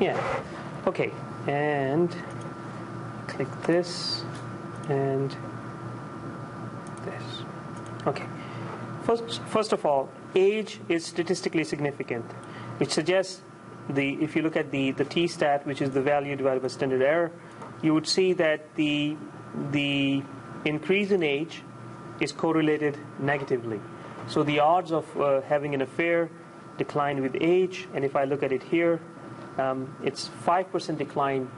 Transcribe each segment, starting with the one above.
Yeah. Okay. And click this and this. Okay. First, first of all, age is statistically significant, which suggests the if you look at the the t stat, which is the value divided by standard error, you would see that the the increase in age is correlated negatively. So the odds of uh, having an affair decline with age, and if I look at it here, um, it's 5% decline.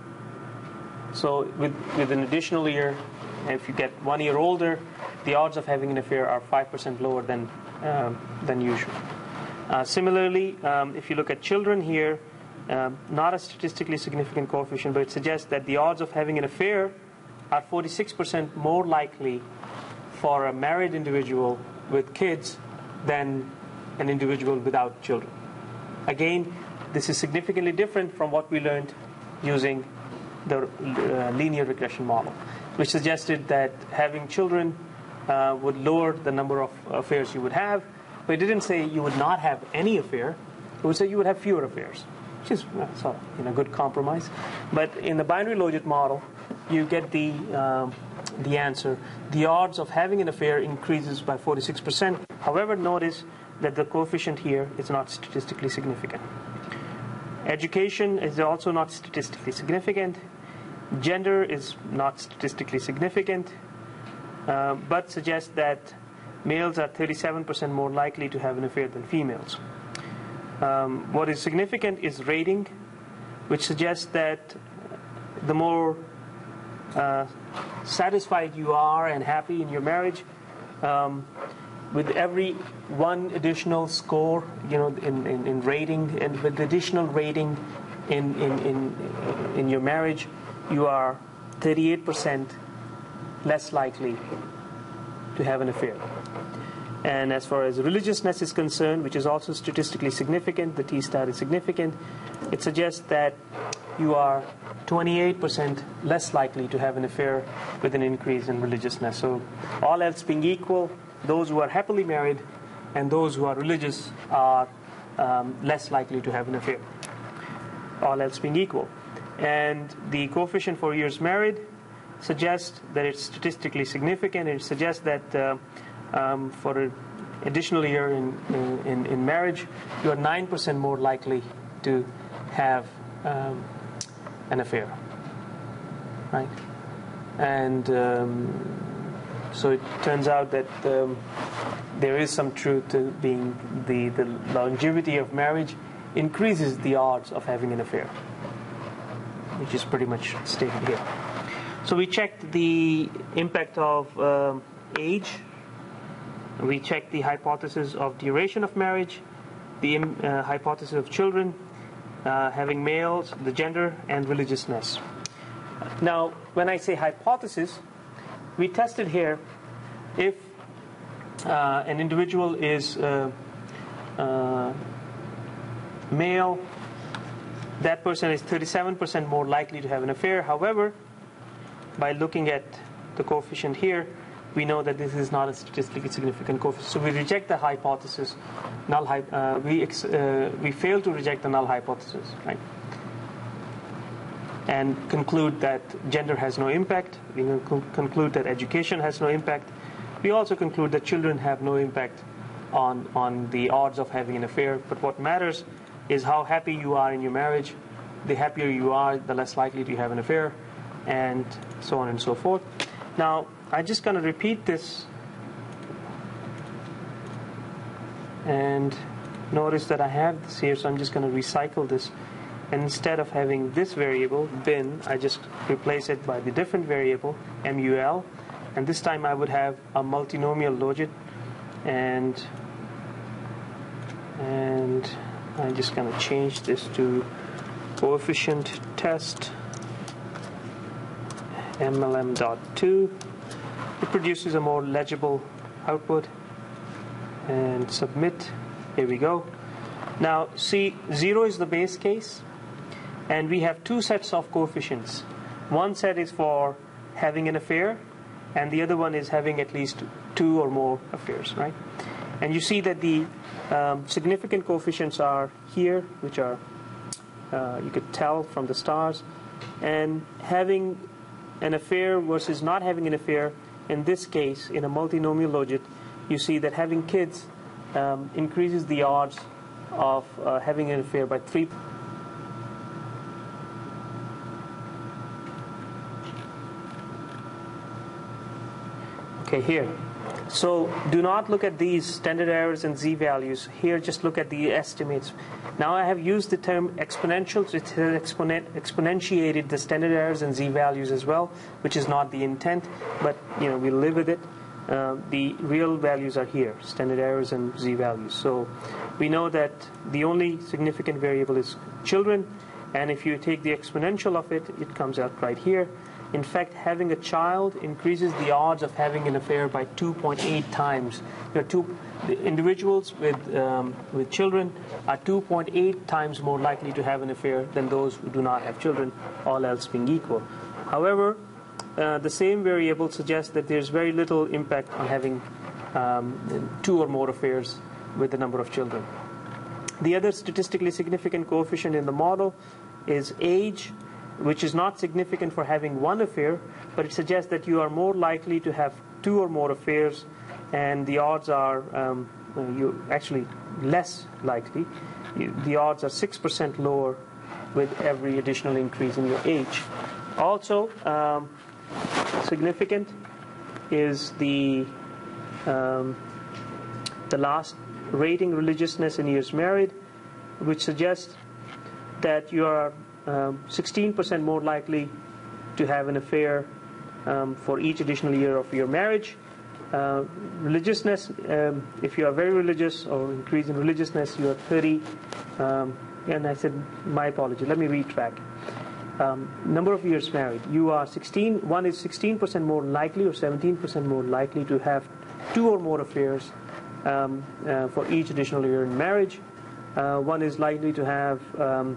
So with, with an additional year, if you get one year older, the odds of having an affair are 5% lower than, um, than usual. Uh, similarly, um, if you look at children here, um, not a statistically significant coefficient, but it suggests that the odds of having an affair are 46% more likely for a married individual with kids than an individual without children. Again, this is significantly different from what we learned using the uh, linear regression model, which suggested that having children uh, would lower the number of affairs you would have, but it didn't say you would not have any affair. It would say you would have fewer affairs, which is uh, of you know, good compromise. But in the binary logit model, you get the um, the answer. The odds of having an affair increases by 46%. However, notice that the coefficient here is not statistically significant. Education is also not statistically significant. Gender is not statistically significant, uh, but suggests that males are 37% more likely to have an affair than females. Um, what is significant is rating, which suggests that the more uh, satisfied you are and happy in your marriage, um, with every one additional score, you know, in, in, in rating, and with additional rating in, in, in, in your marriage, you are 38% less likely to have an affair. And as far as religiousness is concerned, which is also statistically significant, the T stat is significant, it suggests that you are 28% less likely to have an affair with an increase in religiousness. So, all else being equal, those who are happily married and those who are religious are um, less likely to have an affair. All else being equal. And the coefficient for years married suggests that it's statistically significant. It suggests that uh, um, for an additional year in, in, in marriage, you are 9% more likely to have um, an affair. Right? And um, so it turns out that um, there is some truth to being the, the longevity of marriage increases the odds of having an affair, which is pretty much stated here. So we checked the impact of uh, age. We checked the hypothesis of duration of marriage, the uh, hypothesis of children, uh, having males, the gender, and religiousness. Now, when I say hypothesis, we tested here if uh, an individual is uh, uh male, that person is 37% more likely to have an affair. However, by looking at the coefficient here, we know that this is not a statistically significant coefficient. So we reject the hypothesis. Null. Uh, we ex- uh, we fail to reject the null hypothesis, right? And conclude that gender has no impact. We conclude that education has no impact. We also conclude that children have no impact on on the odds of having an affair. But what matters is how happy you are in your marriage. The happier you are, the less likely to have an affair, and so on and so forth. Now, I'm just going to repeat this and notice that I have this here so I'm just going to recycle this instead of having this variable bin I just replace it by the different variable mul and this time I would have a multinomial logit and and I'm just going to change this to coefficient test mlm.2 it produces a more legible output. And submit. Here we go. Now see 0 is the base case and we have two sets of coefficients one set is for having an affair and the other one is having at least two or more affairs right and you see that the um, significant coefficients are here which are uh, you could tell from the stars. And having an affair versus not having an affair, in this case, in a multinomial logit, you see that having kids um, increases the odds of uh, having an affair by three. Okay, here. So do not look at these standard errors and z values. Here, just look at the estimates. Now I have used the term exponential. It has exponent, exponentiated the standard errors and z values as well, which is not the intent, but you know we live with it. Uh, the real values are here, standard errors and z values. So we know that the only significant variable is children, and if you take the exponential of it, it comes out right here. In fact, having a child increases the odds of having an affair by 2.8 times. There are two individuals with um, with children are 2.8 times more likely to have an affair than those who do not have children, all else being equal. However, uh, the same variable suggests that there's very little impact on having um, two or more affairs with the number of children. The other statistically significant coefficient in the model is age, which is not significant for having one affair, but it suggests that you are more likely to have two or more affairs, and the odds are um, you actually less likely. You, the odds are six percent lower with every additional increase in your age. Also, um, significant is the um, the last rating religiousness in years married, which suggests that you are um, 16% more likely to have an affair um, for each additional year of your marriage. Uh, religiousness, um, if you are very religious or increase in religiousness, you are 30. Um, and I said, my apology, let me retrack. Um, number of years married, you are 16, one is 16% more likely or 17% more likely to have two or more affairs um, uh, for each additional year in marriage. Uh, one is likely to have um,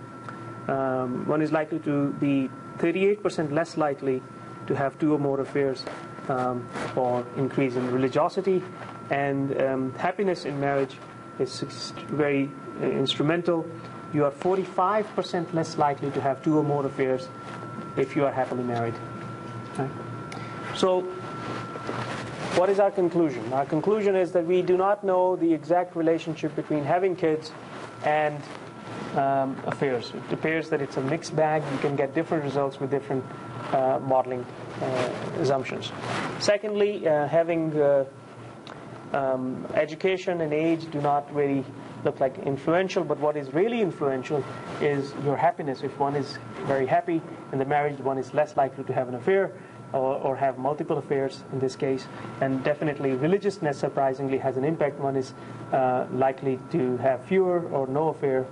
um, one is likely to be 38% less likely to have two or more affairs um, for increase in religiosity, and um, happiness in marriage is very uh, instrumental. You are 45% less likely to have two or more affairs if you are happily married. So, what is our conclusion? Our conclusion is that we do not know the exact relationship between having kids and um, affairs. It appears that it's a mixed bag. You can get different results with different uh, modeling uh, assumptions. Secondly, uh, having uh, um, education and age do not really look like influential, but what is really influential is your happiness. If one is very happy in the marriage, one is less likely to have an affair or, or, have multiple affairs in this case. And definitely, religiousness surprisingly has an impact. One is uh, likely to have fewer or no affair